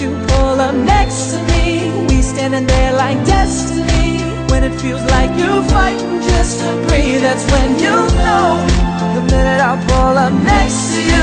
you pull up next to me? We standing there like destiny. When it feels like you fighting just to breathe That's when you know The minute I pull up next to you.